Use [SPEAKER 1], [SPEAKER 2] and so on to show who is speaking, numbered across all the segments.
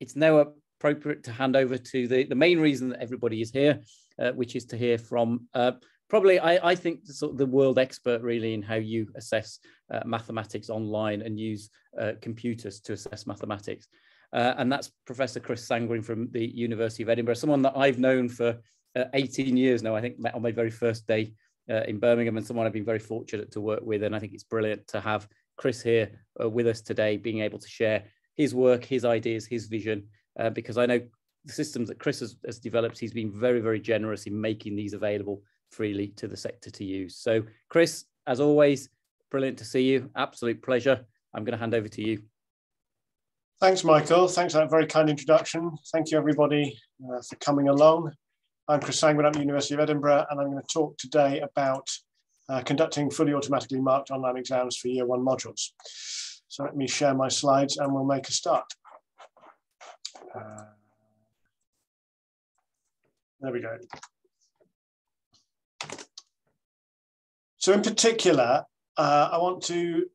[SPEAKER 1] it's now appropriate to hand over to the, the main reason that everybody is here, uh, which is to hear from uh, probably, I, I think, the, sort of the world expert really in how you assess uh, mathematics online and use uh, computers to assess mathematics. Uh, and that's Professor Chris Sangwin from the University of Edinburgh, someone that I've known for uh, 18 years now. I think met on my very first day in Birmingham and someone I've been very fortunate to work with. And I think it's brilliant to have Chris here with us today, being able to share his work, his ideas, his vision, uh, because I know the systems that Chris has, has, developed, he's been very, very generous in making these available freely to the sector to use. So Chris, as always, brilliant to see you. Absolute pleasure. I'm going to hand over to you.
[SPEAKER 2] Thanks, Michael. Thanks for that very kind introduction. Thank you, everybody, uh, for coming along. I'm Chris Sangwin at the University of Edinburgh, and I'm going to talk today about uh, conducting fully automatically marked online exams for year one modules. So let me share my slides and we'll make a start. Uh, there we go. So in particular, uh, I want to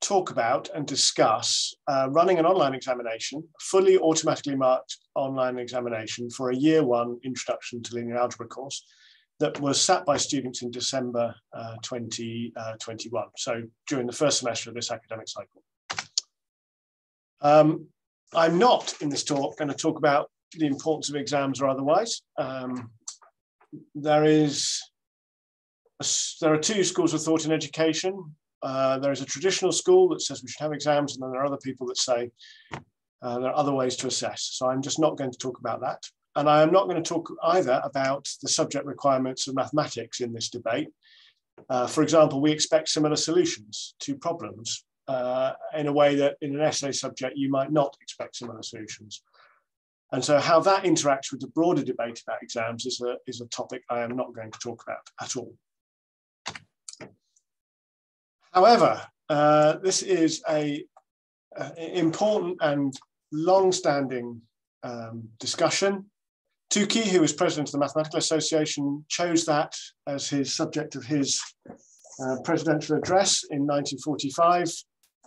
[SPEAKER 2] talk about and discuss uh, running an online examination, fully automatically marked online examination for a year one introduction to linear algebra course that was sat by students in December uh, 2021, uh, so during the first semester of this academic cycle. Um, I'm not in this talk going to talk about the importance of exams or otherwise. Um, there is a, there are two schools of thought in education. Uh, there is a traditional school that says we should have exams, and then there are other people that say uh, there are other ways to assess. So I'm just not going to talk about that. And I am not going to talk either about the subject requirements of mathematics in this debate. Uh, for example, we expect similar solutions to problems uh, in a way that in an essay subject you might not expect similar solutions. And so how that interacts with the broader debate about exams is a, is a topic I am not going to talk about at all. However, uh, this is a, a important and long-standing um, discussion. Tuckey, who was president of the Mathematical Association, chose that as his subject of his uh, presidential address in 1945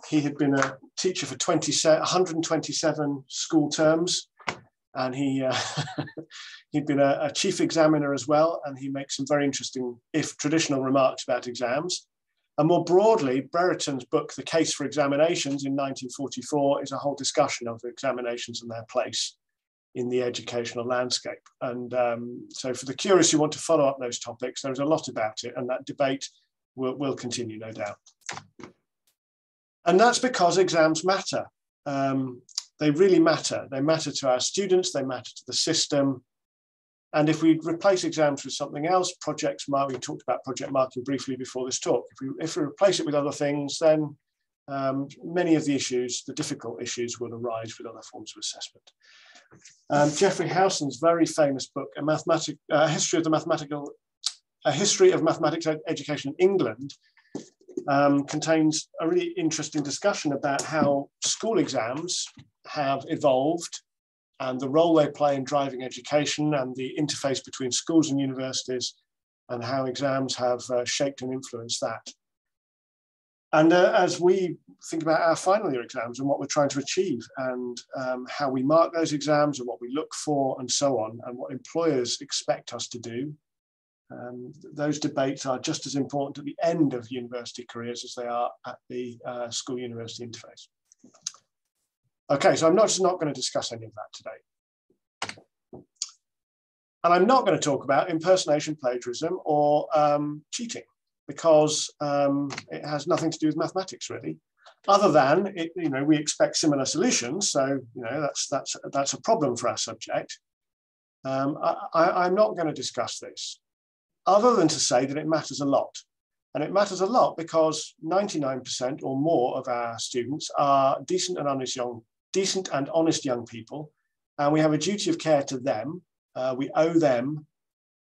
[SPEAKER 2] he had been a teacher for 20, 127 school terms, and he uh, he'd been a, a, chief examiner as well, and he makes some very interesting, if traditional, remarks about exams. And more broadly, Brereton's book, The Case for Examinations in 1944, is a whole discussion of examinations and their place in the educational landscape. And um, so for the curious who want to follow up those topics, there's a lot about it, and that debate will, will continue, no doubt. And that's because exams matter. Um, they really matter. They matter to our students, they matter to the system. And if we replace exams with something else, projects we talked about project marking briefly before this talk. If we, if we replace it with other things, then um, many of the issues, the difficult issues, will arise with other forms of assessment. Um, Geoffrey Howson's very famous book, A Mathematic, uh, History of the Mathematical, A History of Mathematics Education in England, um, contains a really interesting discussion about how school exams have evolved and the role they play in driving education and the interface between schools and universities and how exams have uh, shaped and influenced that. And uh, as we think about our final year exams and what we're trying to achieve and um, how we mark those exams and what we look for and so on, and what employers expect us to do, um, those debates are just as important at the end of university careers as they are at the uh, school university interface. Okay, so I'm not just not going to discuss any of that today. And I'm not going to talk about impersonation, plagiarism, or um, cheating, because um, it has nothing to do with mathematics, really. Other than, it, you know, we expect similar solutions, so you know that's that's that's a problem for our subject. Um, I, am not going to discuss this other than to say that it matters a lot. And it matters a lot because 99% or more of our students are decent and honest young, decent and honest young people. And we have a duty of care to them. Uh, we owe them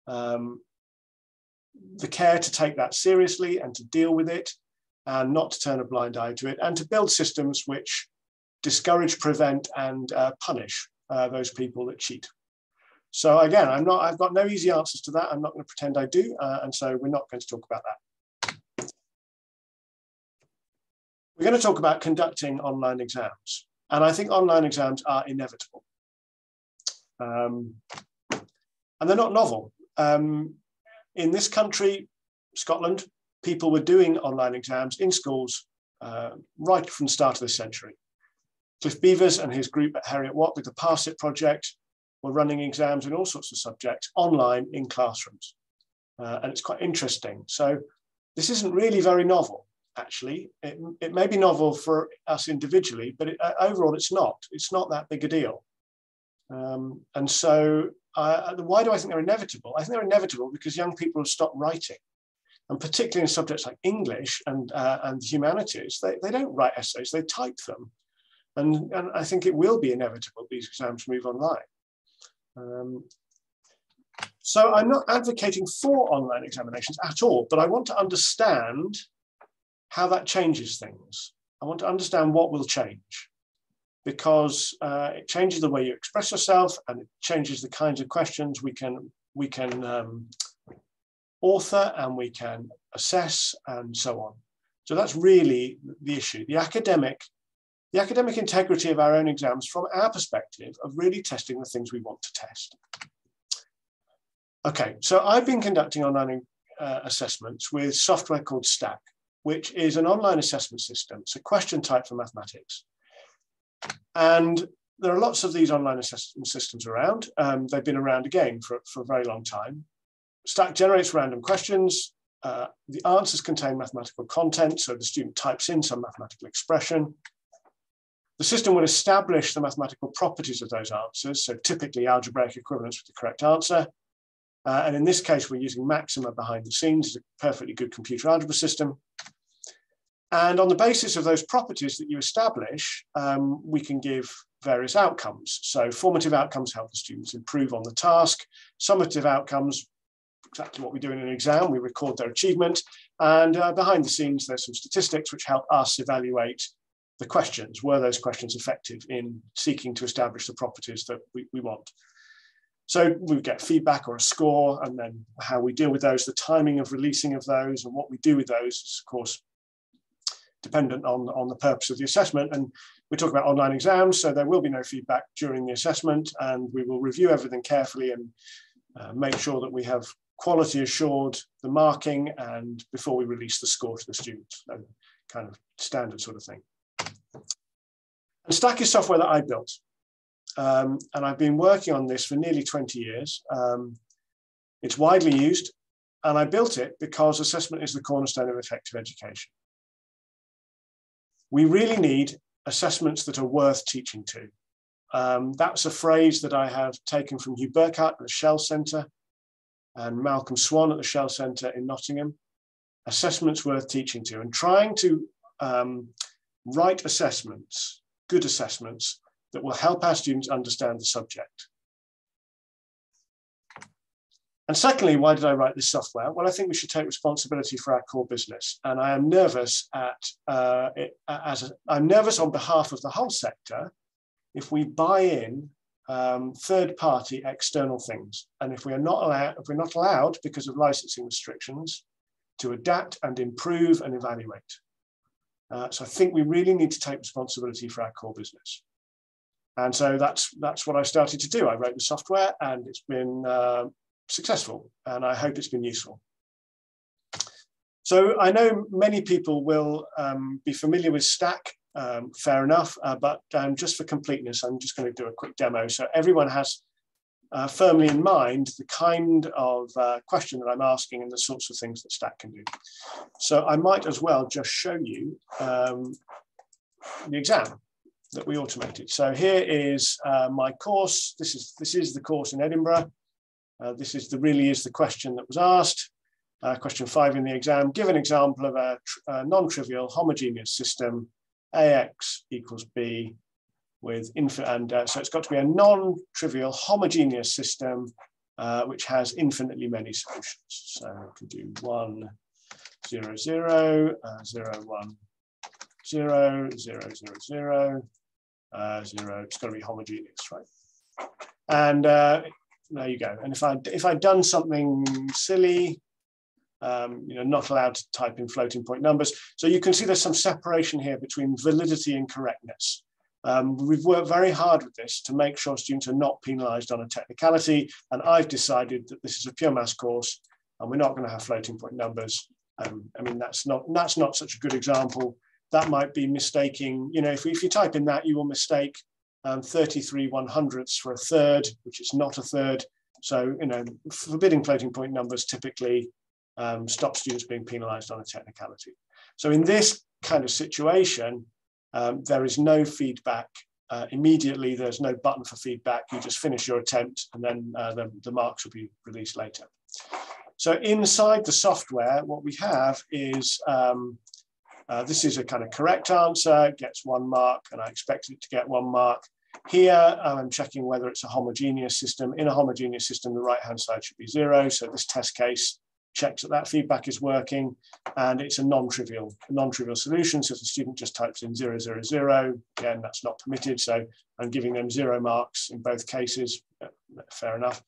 [SPEAKER 2] um, the care to take that seriously and to deal with it and not to turn a blind eye to it and to build systems which discourage, prevent, and uh, punish uh, those people that cheat. So again, I'm not, I've got no easy answers to that. I'm not going to pretend I do. Uh, and so we're not going to talk about that. We're going to talk about conducting online exams. And I think online exams are inevitable. Um, and they're not novel. Um, in this country, Scotland, people were doing online exams in schools uh, right from the start of the century. Cliff Beevers and his group at Heriot Watt with the Pass It project were running exams in all sorts of subjects online in classrooms. Uh, and it's quite interesting. So this isn't really very novel, actually. It, it may be novel for us individually, but it, uh, overall it's not. It's not that big a deal. Um, and so uh, why do I think they're inevitable? I think they're inevitable because young people have stopped writing. And particularly in subjects like English and, uh, and humanities, they, they don't write essays, they type them. And, and I think it will be inevitable these exams move online. Um, so I'm not advocating for online examinations at all, but I want to understand how that changes things. I want to understand what will change because uh, it changes the way you express yourself and it changes the kinds of questions we can we can um, author and we can assess and so on. So that's really the issue. The academic, the academic integrity of our own exams from our perspective of really testing the things we want to test. Okay, so I've been conducting online uh, assessments with software called Stack, which is an online assessment system. It's a question type for mathematics. And there are lots of these online assessment systems around. Um, they've been around again for, for a very long time. Stack generates random questions. Uh, the answers contain mathematical content, so the student types in some mathematical expression. The system will establish the mathematical properties of those answers, so typically algebraic equivalence with the correct answer. Uh, and in this case, we're using Maxima behind the scenes, it's a perfectly good computer algebra system. And on the basis of those properties that you establish, um, we can give various outcomes. So formative outcomes help the students improve on the task. Summative outcomes, exactly what we do in an exam, we record their achievement. And uh, behind the scenes, there's some statistics which help us evaluate the questions. Were those questions effective in seeking to establish the properties that we, we want? So we get feedback or a score, and then how we deal with those, the timing of releasing of those, and what we do with those is, of course, dependent on, on the purpose of the assessment. And we talk about online exams, so there will be no feedback during the assessment, and we will review everything carefully and uh, make sure that we have quality assured the marking and before we release the score to the students, kind of standard sort of thing. And Stack is software that I built. Um, and I've been working on this for nearly 20 years. Um, it's widely used, and I built it because assessment is the cornerstone of effective education we really need assessments that are worth teaching to. Um, that's a phrase that I have taken from Hugh Burkhardt at the Shell Centre and Malcolm Swan at the Shell Centre in Nottingham. Assessments worth teaching to and trying to um, write assessments, good assessments, that will help our students understand the subject. And secondly, why did I write this software? Well, I think we should take responsibility for our core business. And I am nervous at, uh, it, as a, I'm nervous on behalf of the whole sector if we buy in um, third party external things. And if we are not allowed, if we're not allowed because of licensing restrictions to adapt and improve and evaluate. Uh, so I think we really need to take responsibility for our core business. And so that's that's what I started to do. I wrote the software, and it's been uh, successful, and I hope it's been useful. So I know many people will um, be familiar with Stack, um, fair enough, uh, but um, just for completeness, I'm just going to do a quick demo. So everyone has uh, firmly in mind the kind of uh, question that I'm asking and the sorts of things that Stack can do. So I might as well just show you um, the exam that we automated. So here is uh, my course. This is, this is the course in Edinburgh. Uh, this is the really is the question that was asked. Uh, question five in the exam, give an example of a, a non-trivial homogeneous system, AX equals B with infinite, and uh, so it's got to be a non-trivial homogeneous system uh, which has infinitely many solutions. So we can do one, zero, zero, uh, zero, one, zero, zero, zero, zero, uh, zero. It's got to be homogeneous, right? And uh, there you go. And if I if I'd done something silly, um, you know, not allowed to type in floating point numbers. So you can see there's some separation here between validity and correctness. Um, we've worked very hard with this to make sure students are not penalised on a technicality, and I've decided that this is a pure maths course, and we're not going to have floating point numbers. Um, I mean, that's not that's not such a good example. That might be mistaking, you know, if, if you type in that, you will mistake um, 33 one hundredths for a third, which is not a third. So, you know, forbidding floating point numbers typically um, stop students being penalised on a technicality. So in this kind of situation, um, there is no feedback uh, immediately. There's no button for feedback. You just finish your attempt and then uh, the, the marks will be released later. So inside the software, what we have is, um, uh, this is a kind of correct answer, gets one mark, and I expect it to get one mark. Here, I'm checking whether it's a homogeneous system. In a homogeneous system, the right-hand side should be zero. So this test case checks that that feedback is working, and it's a non-trivial, non-trivial solution. So if the student just types in zero, zero, zero, again, that's not permitted. So I'm giving them zero marks in both cases. Fair enough.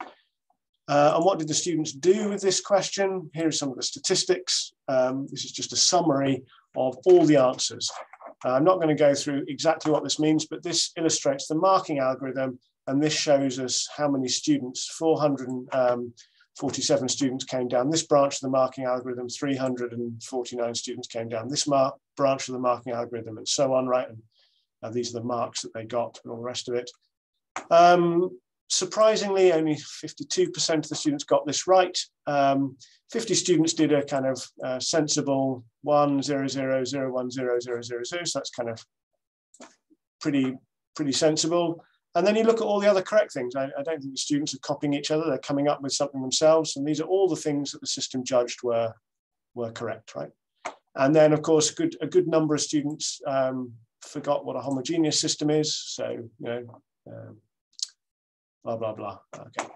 [SPEAKER 2] Uh, and what did the students do with this question? Here are some of the statistics. Um, this is just a summary of all the answers. Uh, I'm not going to go through exactly what this means, but this illustrates the marking algorithm, and this shows us how many students, 447 um, students came down this branch of the marking algorithm, 349 students came down this branch of the marking algorithm, and so on, right? And uh, these are the marks that they got and all the rest of it. Um, surprisingly, only 52% of the students got this right. Um, 50 students did a kind of uh, sensible one zero zero zero one zero zero zero zero. So that's kind of pretty pretty sensible. And then you look at all the other correct things. I, I, don't think the students are copying each other. They're coming up with something themselves. And these are all the things that the system judged were, were correct, right? And then, of course, a good, a good number of students um, forgot what a homogeneous system is. So, you know, um, blah, blah, blah. Okay.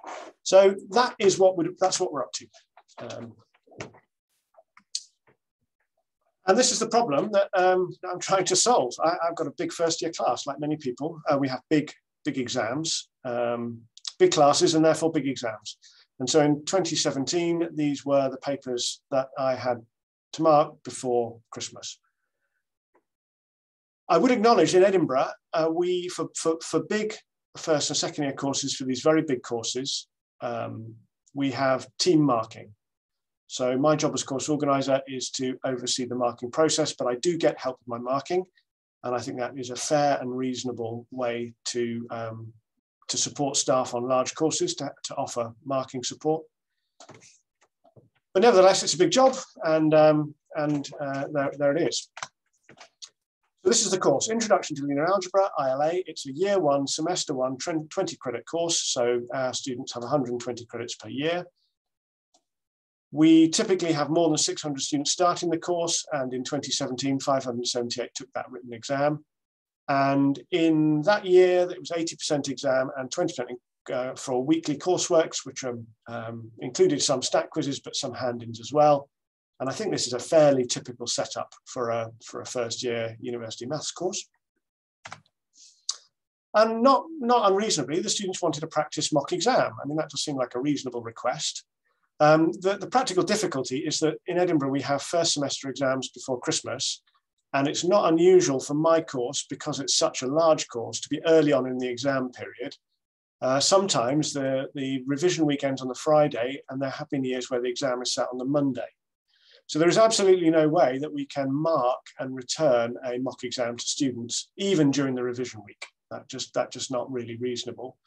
[SPEAKER 2] So that is what we that's what we're up to. Um, and this is the problem that um, I'm trying to solve. I, have got a big first year class, like many people. Uh, we have big, big exams, um, big classes, and therefore big exams. And so in 2017, these were the papers that I had to mark before Christmas. I would acknowledge in Edinburgh, uh, we, for, for, for big first and second year courses, for these very big courses, um, we have team marking. So my job as course organizer is to oversee the marking process, but I do get help with my marking. And I think that is a fair and reasonable way to, um, to support staff on large courses to, to offer marking support. But nevertheless, it's a big job and, um, and uh, there, there it is. So this is the course, Introduction to Linear Algebra, ILA. It's a year one, semester one, 20 credit course. So our students have 120 credits per year. We typically have more than 600 students starting the course, and in 2017, 578 took that written exam. And in that year, it was 80% exam and 20% uh, for weekly courseworks, which um, included some stack quizzes, but some hand-ins as well. And I think this is a fairly typical setup for a, for a first year university maths course. And not, not unreasonably, the students wanted a practice mock exam. I mean, that does seem like a reasonable request. Um, the, the practical difficulty is that in Edinburgh, we have first semester exams before Christmas. And it's not unusual for my course, because it's such a large course, to be early on in the exam period. Uh, sometimes the, the revision weekend's on the Friday, and there have been years where the exam is sat on the Monday. So there is absolutely no way that we can mark and return a mock exam to students, even during the revision week. That just, that just not really reasonable.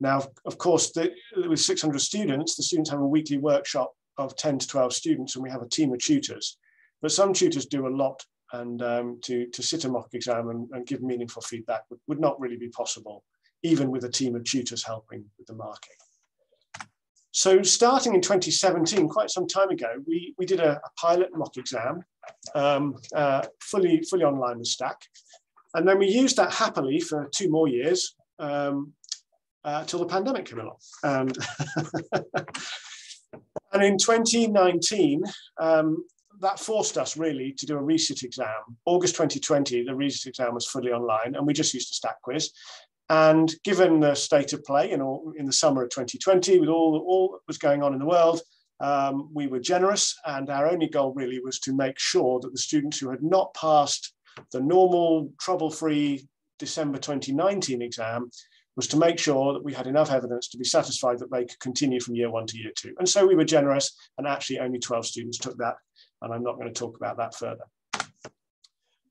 [SPEAKER 2] Now, of course, the, with 600 students, the students have a weekly workshop of 10 to 12 students, and we have a team of tutors. But some tutors do a lot, and um, to, to sit a mock exam and, and give meaningful feedback would, would not really be possible, even with a team of tutors helping with the marking. So starting in 2017, quite some time ago, we, we did a, a pilot mock exam, um, uh, fully, fully online with Stack. And then we used that happily for two more years um, uh, till the pandemic came along. And, and in 2019, um, that forced us really to do a resit exam. August 2020, the resit exam was fully online and we just used a stack quiz. And given the state of play in, all, in the summer of 2020, with all, all that was going on in the world, um, we were generous. And our only goal really was to make sure that the students who had not passed the normal trouble-free December 2019 exam was to make sure that we had enough evidence to be satisfied that they could continue from year one to year two. And so we were generous and actually only 12 students took that. And I'm not going to talk about that further.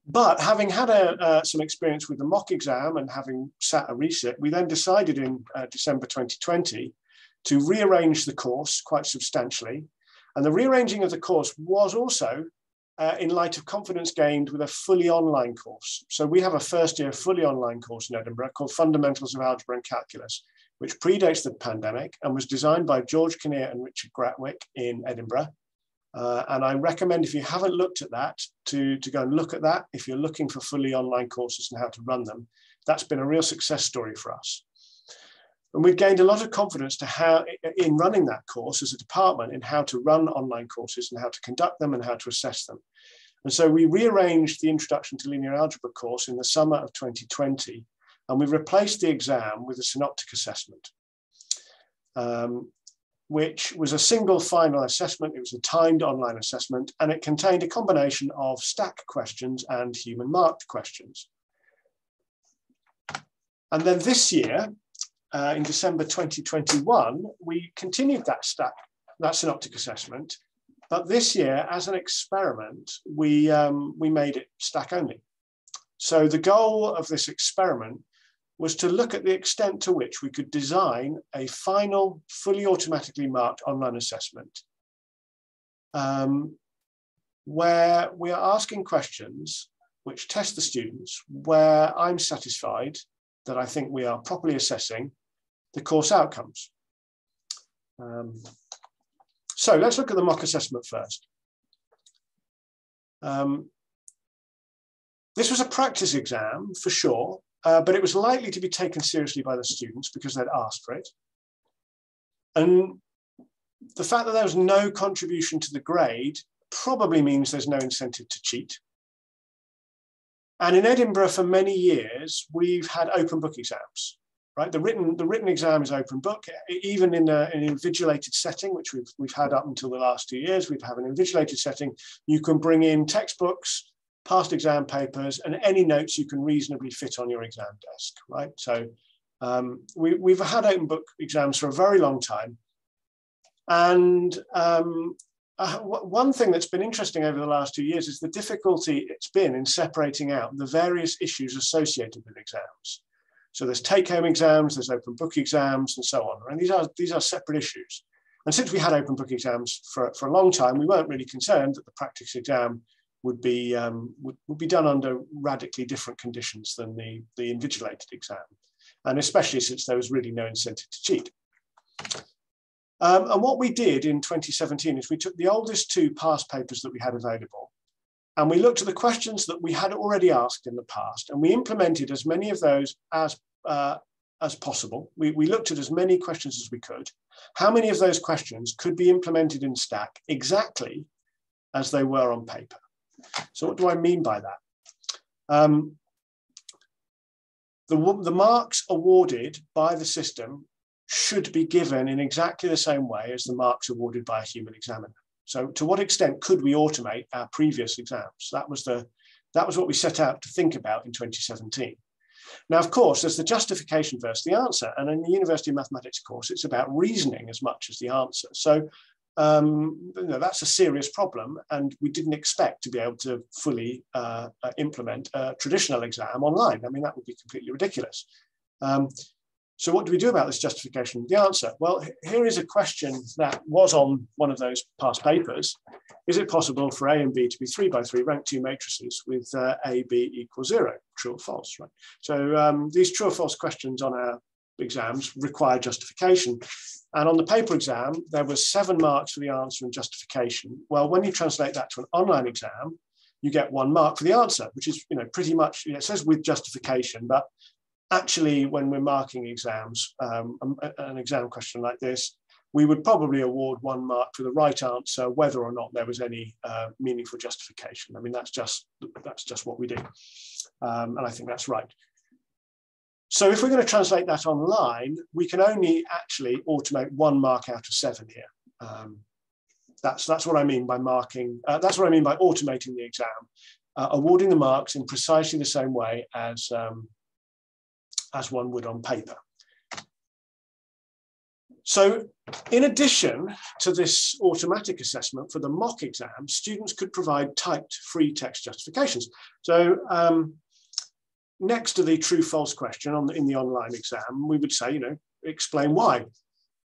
[SPEAKER 2] But having had a, uh, some experience with the mock exam and having sat a reset, we then decided in uh, December 2020 to rearrange the course quite substantially. And the rearranging of the course was also uh, in light of confidence gained with a fully online course. So we have a first year fully online course in Edinburgh called Fundamentals of Algebra and Calculus, which predates the pandemic and was designed by George Kinnear and Richard Gratwick in Edinburgh. Uh, and I recommend if you haven't looked at that to, to go and look at that if you're looking for fully online courses and how to run them. That's been a real success story for us. And we've gained a lot of confidence to how in running that course as a department in how to run online courses and how to conduct them and how to assess them. And so we rearranged the Introduction to Linear Algebra course in the summer of 2020, and we replaced the exam with a synoptic assessment, um, which was a single final assessment. It was a timed online assessment, and it contained a combination of stack questions and human marked questions. And then this year, uh, in December 2021, we continued that stack, that synoptic assessment. But this year, as an experiment, we, um, we made it stack only. So the goal of this experiment was to look at the extent to which we could design a final, fully automatically marked online assessment um, where we are asking questions which test the students, where I'm satisfied that I think we are properly assessing the course outcomes. Um, so let's look at the mock assessment first. Um, this was a practice exam for sure, uh, but it was likely to be taken seriously by the students because they'd asked for it. And the fact that there was no contribution to the grade probably means there's no incentive to cheat. And in Edinburgh for many years, we've had open book exams right? The written, the written exam is open book, even in a, an invigilated setting, which we've, we've had up until the last two years, we've had an invigilated setting. You can bring in textbooks, past exam papers, and any notes you can reasonably fit on your exam desk, right? So um, we, we've had open book exams for a very long time. And um, uh, one thing that's been interesting over the last two years is the difficulty it's been in separating out the various issues associated with exams. So there's take-home exams, there's open book exams, and so on. And these are these are separate issues. And since we had open book exams for, for a long time, we weren't really concerned that the practice exam would be um, would, would be done under radically different conditions than the, the invigilated exam. And especially since there was really no incentive to cheat. Um, and what we did in 2017 is we took the oldest two past papers that we had available and we looked at the questions that we had already asked in the past and we implemented as many of those as uh, as possible. We, we looked at as many questions as we could. How many of those questions could be implemented in Stack exactly as they were on paper? So what do I mean by that? Um, the, the marks awarded by the system should be given in exactly the same way as the marks awarded by a human examiner. So to what extent could we automate our previous exams? That was, the, that was what we set out to think about in 2017. Now, of course, there's the justification versus the answer. And in the University of Mathematics course, it's about reasoning as much as the answer. So um, you know, that's a serious problem. And we didn't expect to be able to fully uh, uh, implement a traditional exam online. I mean, that would be completely ridiculous. Um, so what do we do about this justification? The answer, well, here is a question that was on one of those past papers. Is it possible for A and B to be three by three rank two matrices with uh, A, B equals zero, true or false, right? So um, these true or false questions on our exams require justification. And on the paper exam, there was seven marks for the answer and justification. Well, when you translate that to an online exam, you get one mark for the answer, which is, you know, pretty much, you know, it says with justification, but actually, when we're marking exams, um, an exam question like this, we would probably award one mark for the right answer, whether or not there was any uh, meaningful justification. I mean, that's just that's just what we do, um, and I think that's right. So if we're going to translate that online, we can only actually automate one mark out of seven here. Um, that's that's what I mean by marking. Uh, that's what I mean by automating the exam, uh, awarding the marks in precisely the same way as um, as one would on paper. So in addition to this automatic assessment for the mock exam, students could provide typed free text justifications. So um, next to the true false question on the, in the online exam, we would say, you know, explain why.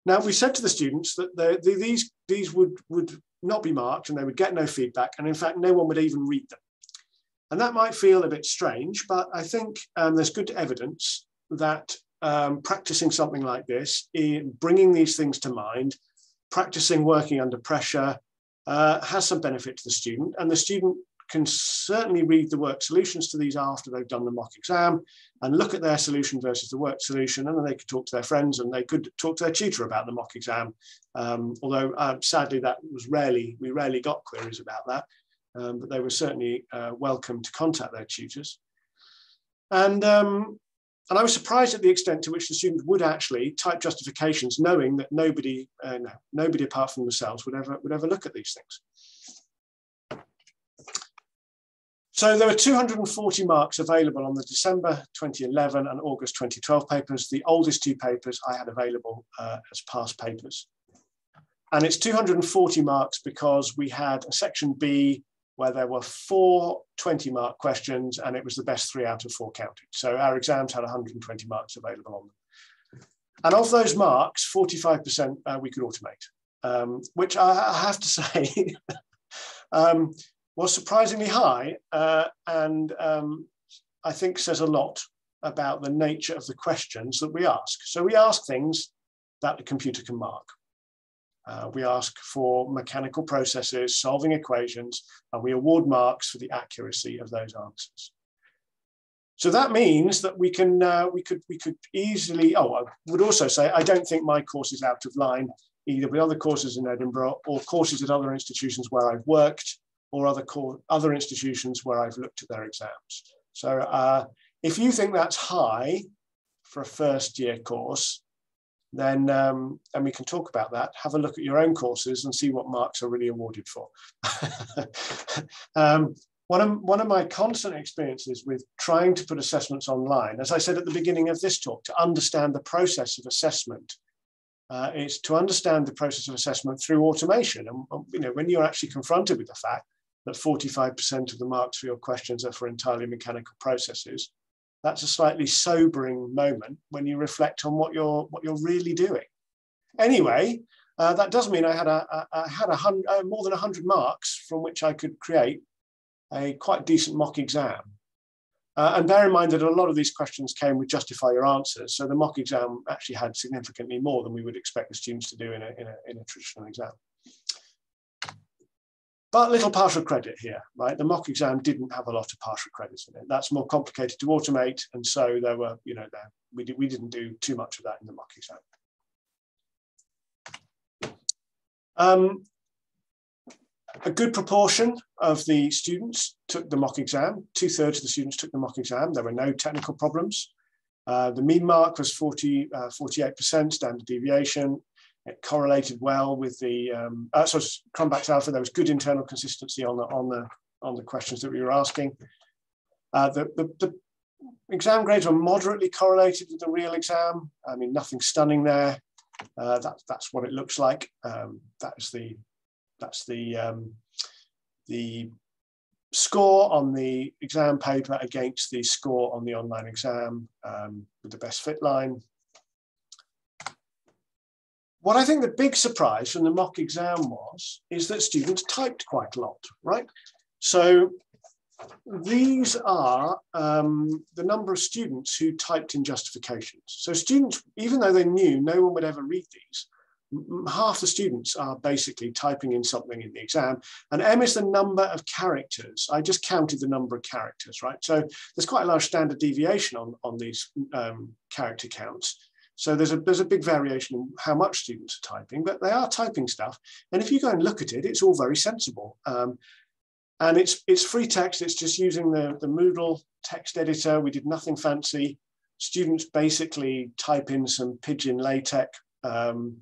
[SPEAKER 2] Now we said to the students that the, these, these would, would not be marked and they would get no feedback. And in fact, no one would even read them. And that might feel a bit strange, but I think um, there's good evidence that um, practicing something like this, bringing these things to mind, practicing working under pressure, uh, has some benefit to the student. And the student can certainly read the work solutions to these after they've done the mock exam and look at their solution versus the work solution. And then they could talk to their friends and they could talk to their tutor about the mock exam. Um, although uh, sadly, that was rarely, we rarely got queries about that. Um, but they were certainly uh, welcome to contact their tutors. And um, and I was surprised at the extent to which the students would actually type justifications, knowing that nobody, uh, no, nobody apart from themselves would ever, would ever look at these things. So there were 240 marks available on the December 2011 and August 2012 papers. The oldest two papers I had available uh, as past papers. And it's 240 marks because we had a section B where there were four 20 mark questions and it was the best three out of four counted. So our exams had 120 marks available on them. And of those marks, 45% uh, we could automate, um, which I, I, have to say um, was surprisingly high uh, and um, I think says a lot about the nature of the questions that we ask. So we ask things that the computer can mark. Uh, we ask for mechanical processes, solving equations, and we award marks for the accuracy of those answers. So that means that we can uh, we could we could easily. Oh, I would also say I don't think my course is out of line either with other courses in Edinburgh or courses at other institutions where I've worked or other other institutions where I've looked at their exams. So uh, if you think that's high for a first year course, then um, and we can talk about that. Have a look at your own courses and see what marks are really awarded for. um, one of, one of my constant experiences with trying to put assessments online, as I said at the beginning of this talk, to understand the process of assessment, uh, is to understand the process of assessment through automation. And um, you know, when you're actually confronted with the fact that 45% of the marks for your questions are for entirely mechanical processes, that's a slightly sobering moment when you reflect on what you're what you're really doing. Anyway, uh, that does mean I had a, I had a hundred, uh, more than hundred marks from which I could create a quite decent mock exam. Uh, and bear in mind that a lot of these questions came with justify your answers. So the mock exam actually had significantly more than we would expect the students to do in a, in a, in a traditional exam. But little partial credit here, right? The mock exam didn't have a lot of partial credits in it. That's more complicated to automate. And so there were, you know, there, we, did, we didn't do too much of that in the mock exam. Um, a good proportion of the students took the mock exam. Two thirds of the students took the mock exam. There were no technical problems. Uh, the mean mark was 40, uh, 48% standard deviation. It correlated well with the um, uh, so Cronbach's alpha. There was good internal consistency on the on the on the questions that we were asking. Uh, the, the, the exam grades were moderately correlated with the real exam. I mean, nothing stunning there. Uh, that, that's what it looks like. Um, that is the that's the um, the score on the exam paper against the score on the online exam um, with the best fit line. What I think the big surprise from the mock exam was, is that students typed quite a lot, right? So these are um, the number of students who typed in justifications. So students, even though they knew no one would ever read these, half the students are basically typing in something in the exam. And M is the number of characters. I just counted the number of characters, right? So there's quite a large standard deviation on, on these um, character counts. So there's a, there's a big variation in how much students are typing, but they are typing stuff. And if you go and look at it, it's all very sensible. Um, and it's, it's free text, it's just using the, the Moodle text editor. We did nothing fancy. Students basically type in some pidgin LaTeX um,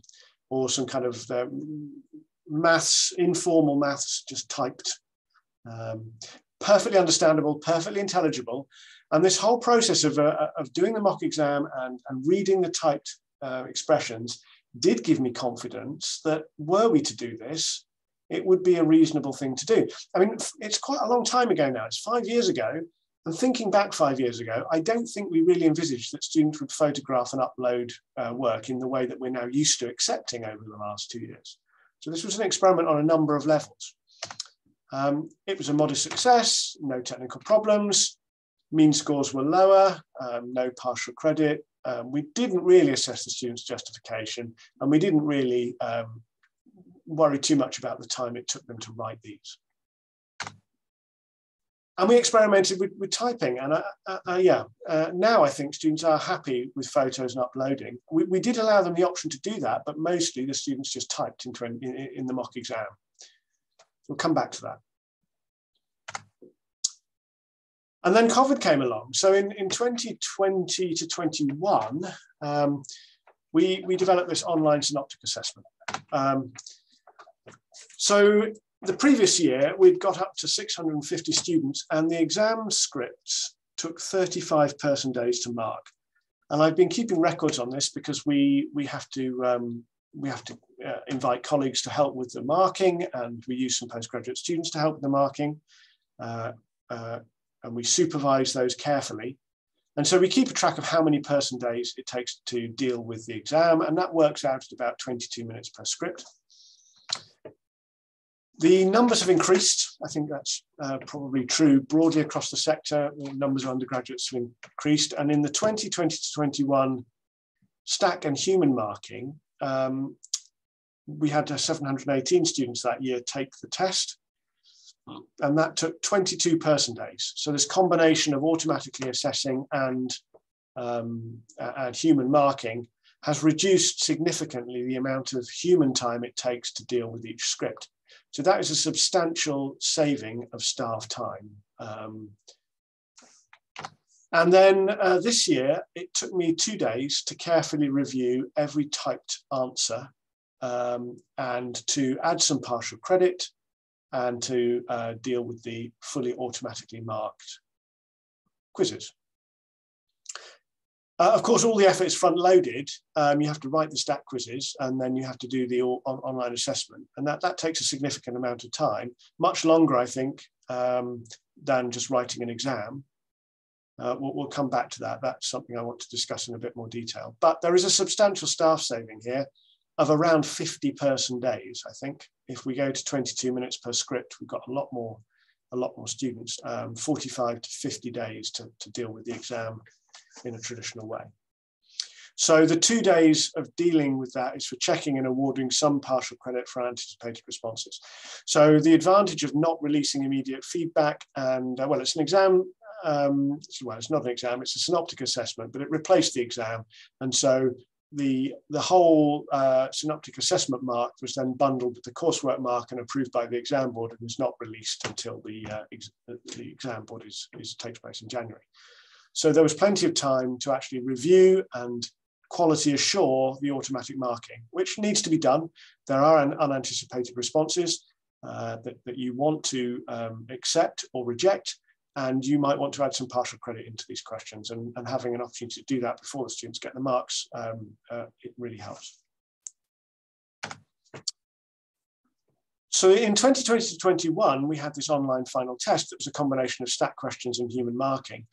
[SPEAKER 2] or some kind of um, maths, informal maths, just typed. Um, perfectly understandable, perfectly intelligible. And this whole process of, uh, of doing the mock exam and, and reading the typed uh, expressions did give me confidence that were we to do this, it would be a reasonable thing to do. I mean, it's quite a long time ago now. It's five years ago. And thinking back five years ago, I don't think we really envisaged that students would photograph and upload uh, work in the way that we're now used to accepting over the last two years. So this was an experiment on a number of levels. Um, it was a modest success, no technical problems, mean scores were lower, um, no partial credit. Um, we didn't really assess the student's justification, and we didn't really um, worry too much about the time it took them to write these. And we experimented with, with typing, and uh, uh, uh, yeah, uh, now I think students are happy with photos and uploading. We, we did allow them the option to do that, but mostly the students just typed into in, in the mock exam. We'll come back to that. And then COVID came along. So in, in 2020 to 21, um, we, we developed this online synoptic assessment. Um, so the previous year, we'd got up to 650 students and the exam scripts took 35 person days to mark. And I've been keeping records on this because we, we have to, um, we have to uh, invite colleagues to help with the marking and we use some postgraduate students to help with the marking. Uh, uh, and we supervise those carefully. And so we keep a track of how many person days it takes to deal with the exam, and that works out at about 22 minutes per script. The numbers have increased. I think that's uh, probably true broadly across the sector. Numbers of undergraduates have increased. And in the 2020 to 21 stack and human marking, um, we had uh, 718 students that year take the test. And that took 22 person days. So this combination of automatically assessing and, um, and human marking has reduced significantly the amount of human time it takes to deal with each script. So that is a substantial saving of staff time. Um, and then uh, this year, it took me two days to carefully review every typed answer um, and to add some partial credit and to uh, deal with the fully automatically marked quizzes. Uh, of course, all the effort is front loaded. Um, you have to write the stack quizzes and then you have to do the all, on, online assessment. And that, that takes a significant amount of time, much longer, I think, um, than just writing an exam. Uh, we'll, we'll, come back to that. That's something I want to discuss in a bit more detail. But there is a substantial staff saving here of around 50 person days, I think. If we go to 22 minutes per script, we've got a lot more, a lot more students, um, 45 to 50 days to, to deal with the exam in a traditional way. So the two days of dealing with that is for checking and awarding some partial credit for anticipated responses. So the advantage of not releasing immediate feedback and, uh, well, it's an exam, um, well, it's not an exam, it's a synoptic assessment, but it replaced the exam. And so the, the whole uh, synoptic assessment mark was then bundled with the coursework mark and approved by the exam board and was not released until the, uh, ex the exam board is, is, takes place in January. So there was plenty of time to actually review and quality assure the automatic marking, which needs to be done. There are an unanticipated responses uh, that, that you want to um, accept or reject, and you might want to add some partial credit into these questions and, and having an opportunity to do that before the students get the marks, um, uh, it really helps. So in 2020 to 21, we had this online final test that was a combination of stack questions and human marking.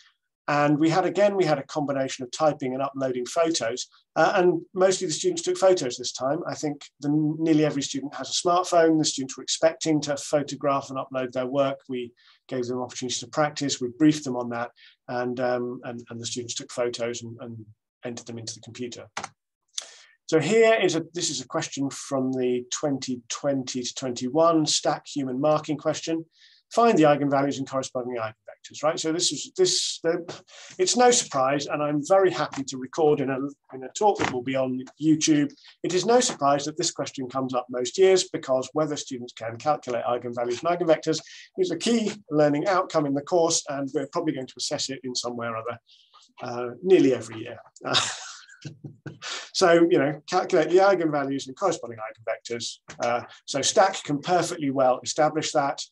[SPEAKER 2] And we had, again, we had a combination of typing and uploading photos. Uh, and mostly the students took photos this time. I think the, nearly every student has a smartphone. The students were expecting to photograph and upload their work. We gave them opportunities to practice. We briefed them on that. And, um, and, and the students took photos and, and entered them into the computer. So here is a, this is a question from the 2020 to 21 stack human marking question. Find the eigenvalues and corresponding eigenvalues right? So this is this. It's no surprise, and I'm very happy to record in a in a talk that will be on YouTube. It is no surprise that this question comes up most years because whether students can calculate eigenvalues and eigenvectors is a key learning outcome in the course, and we're probably going to assess it in some way or other uh, nearly every year. so, you know, calculate the eigenvalues and corresponding eigenvectors. Uh, so Stack can perfectly well establish that.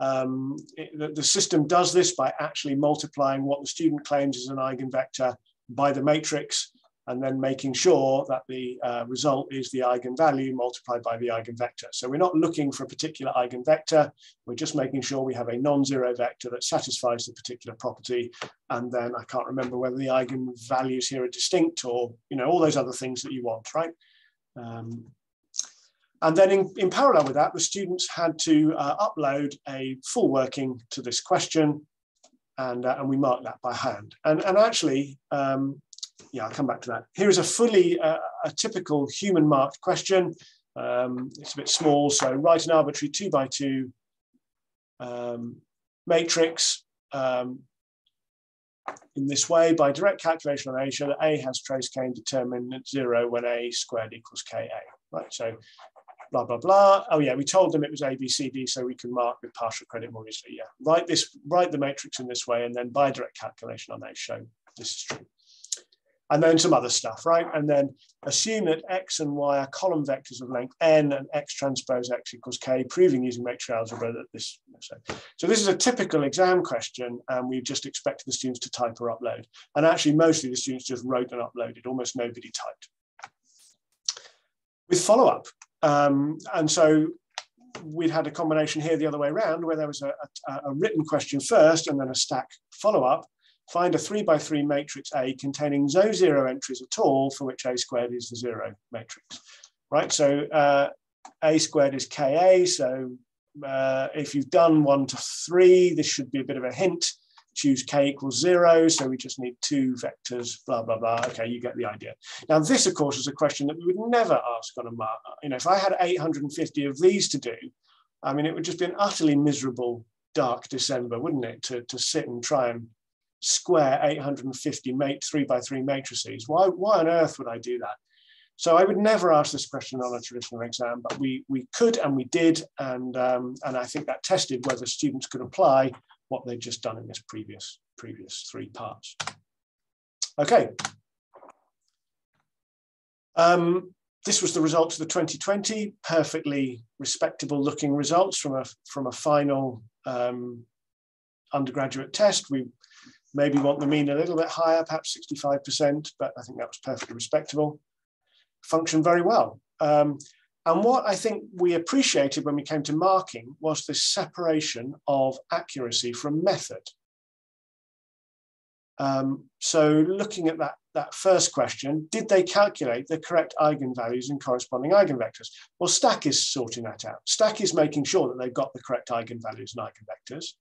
[SPEAKER 2] Um, it, the, the, system does this by actually multiplying what the student claims is an eigenvector by the matrix and then making sure that the uh, result is the eigenvalue multiplied by the eigenvector. So we're not looking for a particular eigenvector, we're just making sure we have a non-zero vector that satisfies the particular property. And then I can't remember whether the eigenvalues here are distinct or, you know, all those other things that you want, right? Um, and then in, in, parallel with that, the students had to uh, upload a full working to this question and, uh, and we marked that by hand. And, and actually, um, yeah, I'll come back to that. Here is a fully, uh, a typical human marked question. Um, it's a bit small, so write an arbitrary two by two um, matrix um, in this way by direct calculation on A, show that A has trace k and determine at zero when A squared equals Ka, right? So blah, blah, blah. Oh yeah, we told them it was A, B, C, D, so we can mark with partial credit more easily, yeah. Write this, write the matrix in this way and then by direct calculation on A, show this is true and then some other stuff, right? And then assume that x and y are column vectors of length n and x transpose x equals k, proving using matrix algebra that this. So, so this is a typical exam question, and we just expected the students to type or upload. And actually, mostly the students just wrote and uploaded. Almost nobody typed. With follow-up, um, and so we'd had a combination here the other way around, where there was a, a, a written question first and then a stack follow-up find a three by three matrix A containing no zero entries at all for which A squared is the zero matrix, right? So uh, A squared is KA. So uh, if you've done one to three, this should be a bit of a hint. Choose K equals zero. So we just need two vectors, blah, blah, blah. Okay, you get the idea. Now this, of course, is a question that we would never ask on a mark. You know, if I had 850 of these to do, I mean, it would just be an utterly miserable dark December, wouldn't it, to, to sit and try and square 850 mate, three by three matrices. Why, why on earth would I do that? So I would never ask this question on a traditional exam, but we, we could and we did. And, um, and I think that tested whether students could apply what they've just done in this previous, previous three parts. Okay. Um, this was the results of the 2020, perfectly respectable looking results from a, from a final um, undergraduate test. We maybe want the mean a little bit higher, perhaps 65%, but I think that was perfectly respectable. Functioned very well. Um, and what I think we appreciated when we came to marking was this separation of accuracy from method. Um, so looking at that, that first question, did they calculate the correct eigenvalues and corresponding eigenvectors? Well, Stack is sorting that out. Stack is making sure that they've got the correct eigenvalues and eigenvectors.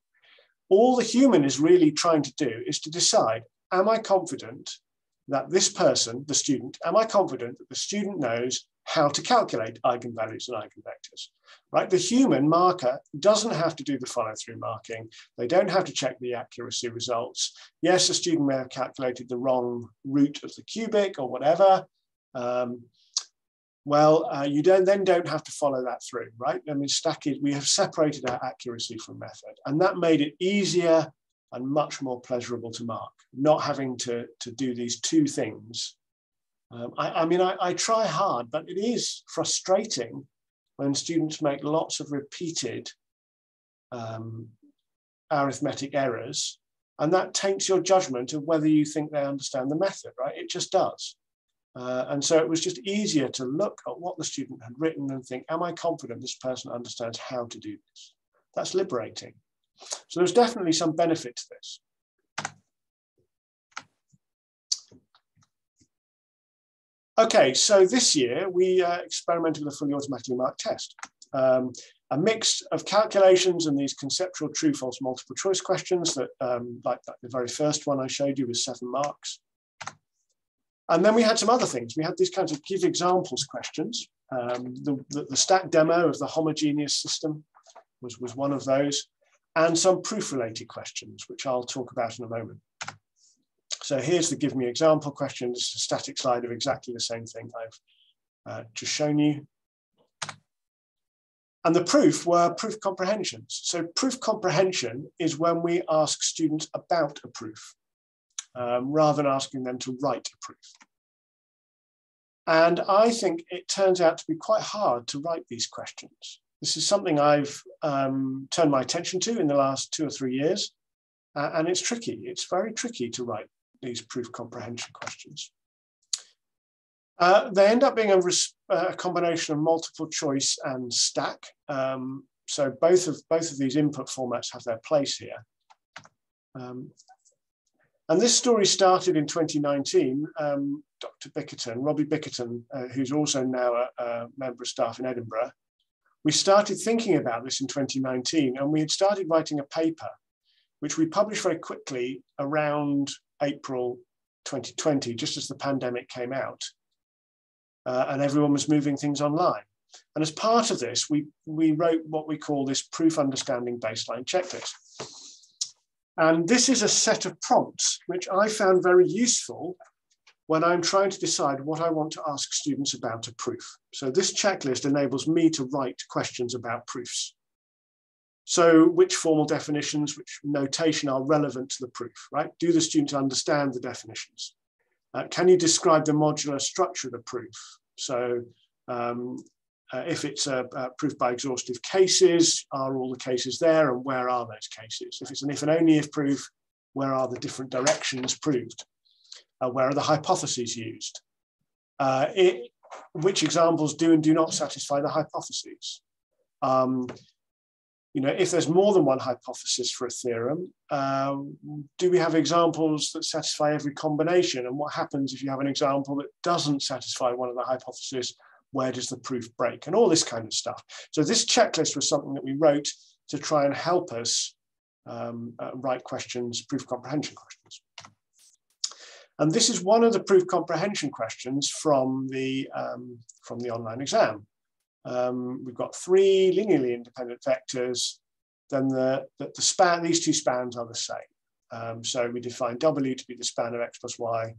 [SPEAKER 2] All the human is really trying to do is to decide, am I confident that this person, the student, am I confident that the student knows how to calculate eigenvalues and eigenvectors, right? The human marker doesn't have to do the follow through marking. They don't have to check the accuracy results. Yes, the student may have calculated the wrong root of the cubic or whatever. Um, well, uh, you don't, then don't have to follow that through, right? I mean, stack it, we have separated our accuracy from method, and that made it easier and much more pleasurable to mark, not having to, to do these two things. Um, I, I, mean, I, I try hard, but it is frustrating when students make lots of repeated um, arithmetic errors, and that taints your judgment of whether you think they understand the method, right? It just does. Uh, and so it was just easier to look at what the student had written and think, am I confident this person understands how to do this? That's liberating. So there's definitely some benefit to this. Okay, so this year we uh, experimented with a fully automatically marked test. Um, a mix of calculations and these conceptual true false multiple choice questions that um, like that, the very first one I showed you was seven marks. And then we had some other things. We had these kinds of give examples questions. Um, the, the, the, stack demo of the homogeneous system was, was one of those, and some proof-related questions, which I'll talk about in a moment. So here's the give me example question. This is a static slide of exactly the same thing I've uh, just shown you. And the proof were proof comprehensions. So proof comprehension is when we ask students about a proof um, rather than asking them to write a proof. And I think it turns out to be quite hard to write these questions. this is something I've um, turned my attention to in the last two or three years, uh, and it's tricky. It's very tricky to write these proof comprehension questions. Uh, they end up being a, uh, a, combination of multiple choice and stack. Um, so both of both of these input formats have their place here. Um, and this story started in 2019. Um, Dr. Bickerton, Robbie Bickerton, uh, who's also now a, a, member of staff in Edinburgh, we started thinking about this in 2019 and we had started writing a paper, which we published very quickly around April 2020, just as the pandemic came out. Uh, and everyone was moving things online. And as part of this, we, we wrote what we call this proof understanding baseline checklist. And this is a set of prompts, which I found very useful when I'm trying to decide what I want to ask students about a proof. So this checklist enables me to write questions about proofs. So which formal definitions, which notation are relevant to the proof, right? Do the students understand the definitions? Uh, can you describe the modular structure of the proof? So um, uh, if it's a, a, proof by exhaustive cases, are all the cases there and where are those cases? If it's an if and only if proof, where are the different directions proved? Uh, where are the hypotheses used? Uh, it, which examples do and do not satisfy the hypotheses? Um, you know, if there's more than one hypothesis for a theorem, um, do we have examples that satisfy every combination? And what happens if you have an example that doesn't satisfy one of the hypotheses? Where does the proof break? And all this kind of stuff. So this checklist was something that we wrote to try and help us um, uh, write questions, proof comprehension questions. And this is one of the proof comprehension questions from the, um, from the online exam. Um, we've got three linearly independent vectors, then the, the, the span, these two spans are the same. Um, so we define W to be the span of X plus Y,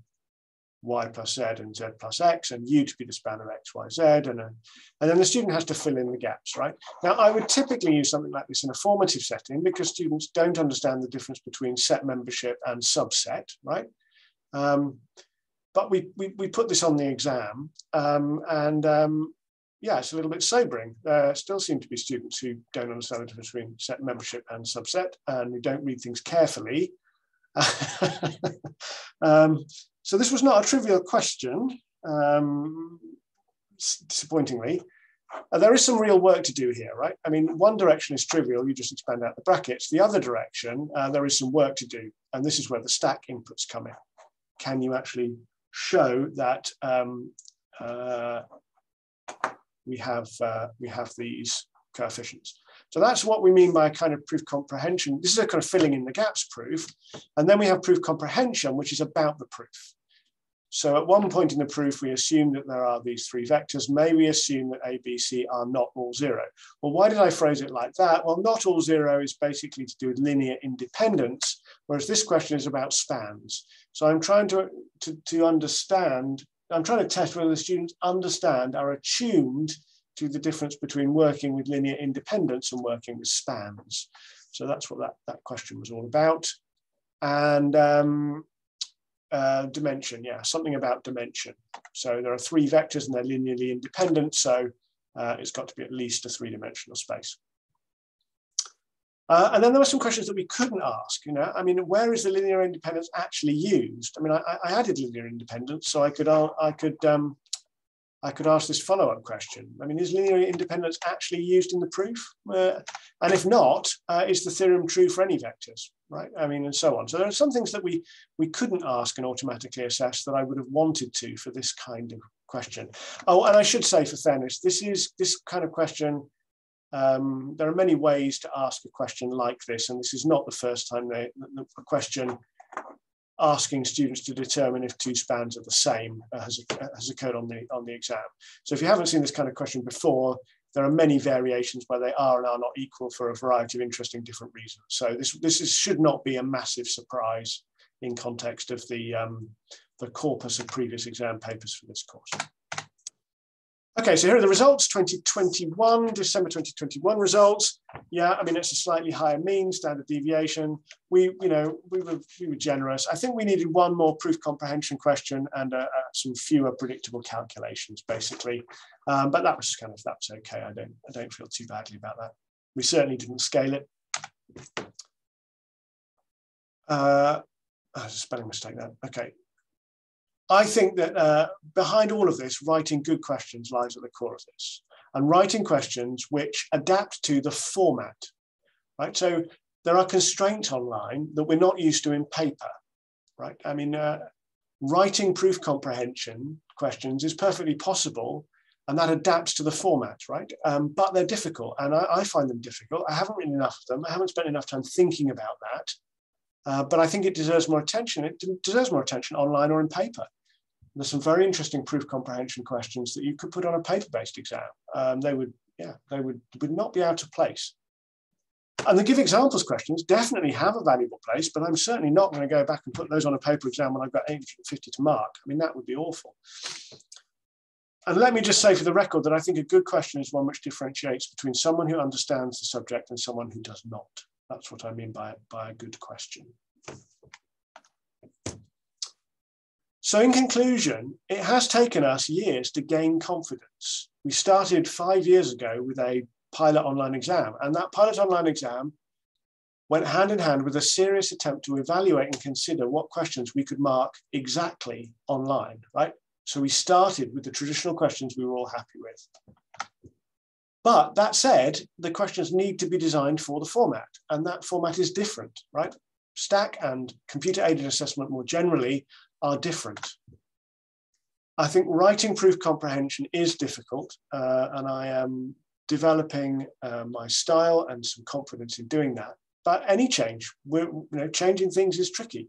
[SPEAKER 2] Y plus Z and Z plus X, and U to be the span of X, Y, Z, and, a, and then the student has to fill in the gaps, right? Now, I would typically use something like this in a formative setting because students don't understand the difference between set membership and subset, right? Um, but we, we, we, put this on the exam um, and um, yeah, it's a little bit sobering. There still seem to be students who don't understand the difference between set membership and subset and who don't read things carefully. um, so this was not a trivial question, um, disappointingly. Uh, there is some real work to do here, right? I mean, one direction is trivial, you just expand out the brackets. The other direction, uh, there is some work to do. And this is where the stack inputs come in can you actually show that um, uh, we have uh, we have these coefficients. So that's what we mean by kind of proof comprehension. This is a kind of filling in the gaps proof. And then we have proof comprehension, which is about the proof. So at one point in the proof, we assume that there are these three vectors. May we assume that A, B, C are not all zero? Well, why did I phrase it like that? Well, not all zero is basically to do with linear independence, whereas this question is about spans. So I'm trying to, to, to understand, I'm trying to test whether the students understand, are attuned to the difference between working with linear independence and working with spans. So that's what that, that question was all about. And um, uh, dimension, yeah, something about dimension. So there are three vectors and they're linearly independent, so uh, it's got to be at least a three-dimensional space. Uh, and then there were some questions that we couldn't ask, you know, I mean, where is the linear independence actually used? I mean, I, I added linear independence, so I could, I could, um, I could ask this follow-up question. I mean, is linear independence actually used in the proof? Uh, and if not, uh, is the theorem true for any vectors? right? I mean, and so on. So there are some things that we, we couldn't ask and automatically assess that I would have wanted to for this kind of question. Oh, and I should say for fairness, this is this kind of question, um, there are many ways to ask a question like this, and this is not the first time they, the, question asking students to determine if two spans are the same uh, has, has occurred on the, on the exam. So if you haven't seen this kind of question before, there are many variations where they are and are not equal for a variety of interesting different reasons. So this, this is, should not be a massive surprise in context of the, um, the corpus of previous exam papers for this course. Okay, so here are the results, 2021, December 2021 results. Yeah, I mean, it's a slightly higher mean standard deviation. We, you know, we were, we were generous. I think we needed one more proof comprehension question and uh, uh, some fewer predictable calculations, basically. Um, but that was kind of, that's okay. I don't, I don't feel too badly about that. We certainly didn't scale it. Uh, oh, spelling mistake there. Okay, I think that uh, behind all of this, writing good questions lies at the core of this, and writing questions which adapt to the format. Right, so there are constraints online that we're not used to in paper. Right, I mean, uh, writing proof comprehension questions is perfectly possible, and that adapts to the format. Right, um, but they're difficult, and I, I find them difficult. I haven't written enough of them. I haven't spent enough time thinking about that. Uh, but I think it deserves more attention. It deserves more attention online or in paper. There's some very interesting proof comprehension questions that you could put on a paper-based exam. Um, they would, yeah, they would, would not be out of place. And the give examples questions definitely have a valuable place, but I'm certainly not going to go back and put those on a paper exam when I've got 850 to mark. I mean, that would be awful. And let me just say for the record that I think a good question is one which differentiates between someone who understands the subject and someone who does not. That's what I mean by, by a good question. So in conclusion, it has taken us years to gain confidence. We started five years ago with a pilot online exam, and that pilot online exam went hand in hand with a serious attempt to evaluate and consider what questions we could mark exactly online, right? So we started with the traditional questions we were all happy with. But that said, the questions need to be designed for the format, and that format is different, right? Stack and computer aided assessment more generally are different. I think writing proof comprehension is difficult, uh, and I am developing uh, my style and some confidence in doing that. But any change, we're, you know, changing things is tricky.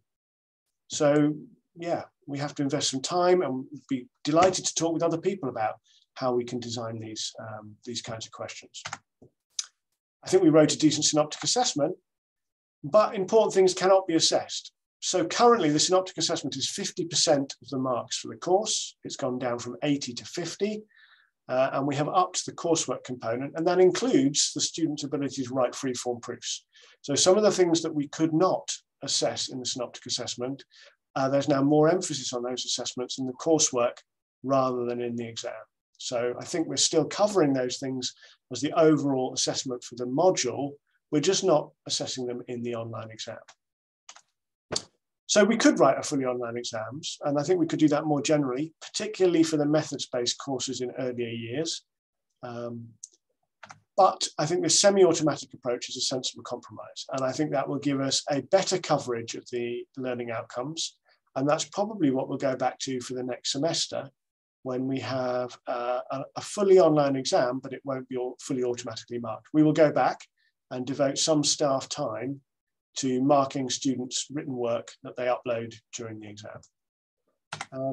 [SPEAKER 2] So yeah, we have to invest some time and be delighted to talk with other people about how we can design these, um, these kinds of questions. I think we wrote a decent synoptic assessment, but important things cannot be assessed. So currently the synoptic assessment is 50% of the marks for the course. It's gone down from 80 to 50. Uh, and we have upped the coursework component, and that includes the student's ability to write free-form proofs. So some of the things that we could not assess in the synoptic assessment, uh, there's now more emphasis on those assessments in the coursework rather than in the exam. So I think we're still covering those things as the overall assessment for the module. We're just not assessing them in the online exam. So we could write a fully online exams, and I think we could do that more generally, particularly for the methods-based courses in earlier years. Um, but I think the semi-automatic approach is a sensible compromise, and I think that will give us a better coverage of the learning outcomes, and that's probably what we'll go back to for the next semester when we have uh, a, fully online exam, but it won't be fully automatically marked. We will go back and devote some staff time to marking students' written work that they upload during the exam.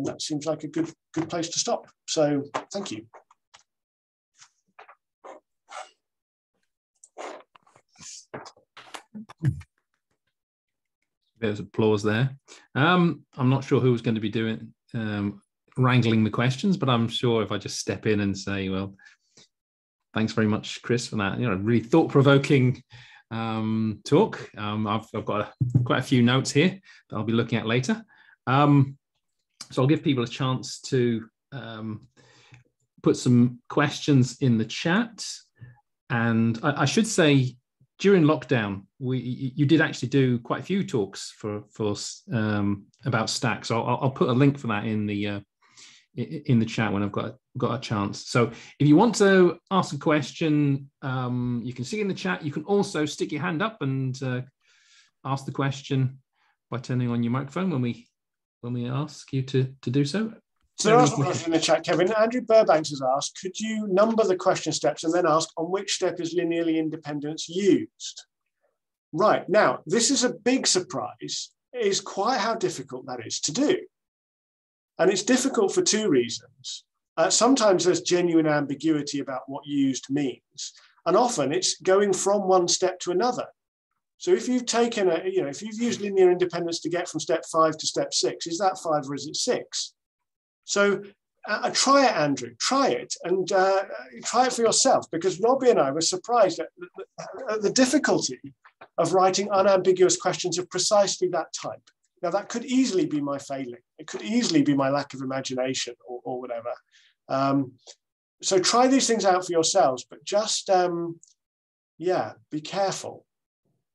[SPEAKER 2] That seems like a good, good place to stop. So thank you.
[SPEAKER 3] There's applause there. Um, I'm not sure who's going to be doing um, wrangling the questions, but I'm sure if I just step in and say, well, thanks very much, Chris, for that. You know, really thought-provoking um, talk. Um, I've, I've, got a, quite a few notes here that I'll be looking at later. Um, so I'll give people a chance to um, put some questions in the chat. And I, I, should say, during lockdown, we you did actually do quite a few talks for for um, about stacks. So I'll, I'll, put a link for that in the uh, in the chat when I've got got a chance. So if you want to ask a question, um, you can see in the chat. You can also stick your hand up and uh, ask the question by turning on your microphone when we when we ask you to to do so.
[SPEAKER 2] So there are some questions in the chat, Kevin. Andrew Burbanks has asked, could you number the question steps and then ask on which step is linearly independence used? Right, now, this is a big surprise. It is quite how difficult that is to do. And it's difficult for two reasons. Uh, sometimes there's genuine ambiguity about what used means. And often it's going from one step to another. So if you've taken a, you know, if you've used linear independence to get from step five to step six, is that five or is it six? So uh, try it, Andrew. Try it and uh, try it for yourself because Robbie and I were surprised at, at the difficulty of writing unambiguous questions of precisely that type. Now, that could easily be my failing. It could easily be my lack of imagination or, or whatever. Um, so try these things out for yourselves, but just, um, yeah, be careful.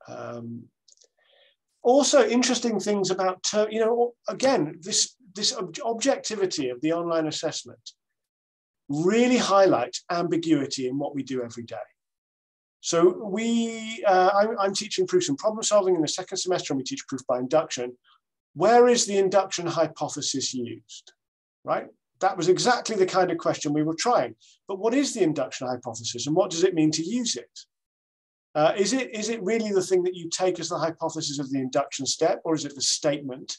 [SPEAKER 2] Um, also, interesting things about, you know, again, this, this ob objectivity of the online assessment really highlights ambiguity in what we do every day. So we, uh, I'm, I'm, teaching proofs and problem solving in the second semester and we teach proof by induction. Where is the induction hypothesis used, right? That was exactly the kind of question we were trying. But what is the induction hypothesis and what does it mean to use it? Uh, is it is it really the thing that you take as the hypothesis of the induction step or is it the statement?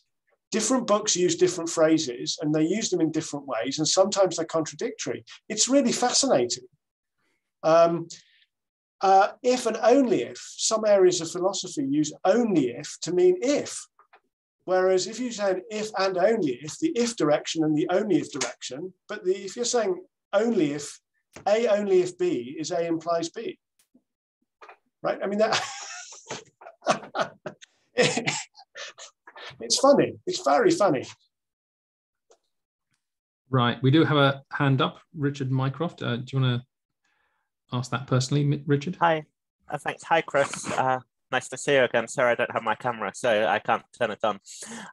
[SPEAKER 2] Different books use different phrases and they use them in different ways and sometimes they're contradictory. It's really fascinating. Um, uh, if and only if, some areas of philosophy use only if to mean if. Whereas if you say if and only if, the if direction and the only if direction, but the, if you're saying only if, A only if B is A implies B. Right? I mean, that. it's funny. It's very funny.
[SPEAKER 3] Right. We do have a hand up, Richard Mycroft. Uh, do you want to ask that personally, Richard?
[SPEAKER 4] Hi, uh, thanks. Hi, Chris. Uh, nice to see you again. Sorry, I don't have my camera, so I can't turn it on.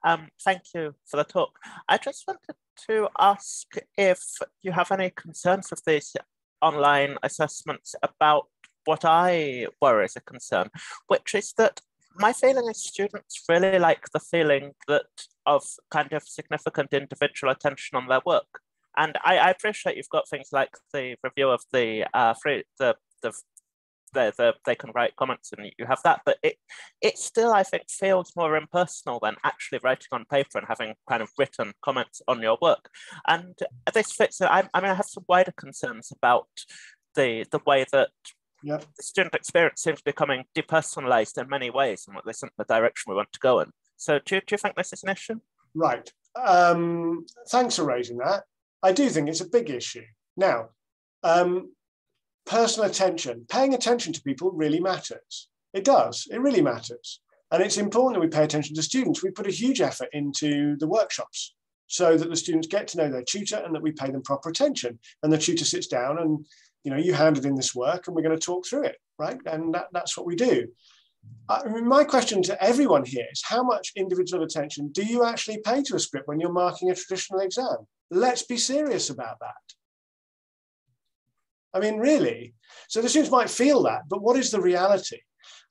[SPEAKER 4] Um, thank you for the talk. I just wanted to ask if you have any concerns with these online assessments about what I worry is a concern, which is that my feeling is students really like the feeling that of kind of significant individual attention on their work. And I, I appreciate you've got things like the review of the uh, free, the, the the, the, they can write comments and you have that, but it it still I think feels more impersonal than actually writing on paper and having kind of written comments on your work. And this fits. I, I mean, I have some wider concerns about the the way that yep. the student experience seems to be becoming depersonalized in many ways, and what this isn't the direction we want to go in. So, do, do you think this is an issue?
[SPEAKER 2] Right. Um, thanks for raising that. I do think it's a big issue. Now, um, personal attention, paying attention to people really matters. It does, it really matters. And it's important that we pay attention to students. We put a huge effort into the workshops so that the students get to know their tutor and that we pay them proper attention. And the tutor sits down and, you know, you handed in this work and we're going to talk through it, right? And that, that's what we do. I mean, my question to everyone here is how much individual attention do you actually pay to a script when you're marking a traditional exam? Let's be serious about that. I mean, really. So the students might feel that, but what is the reality?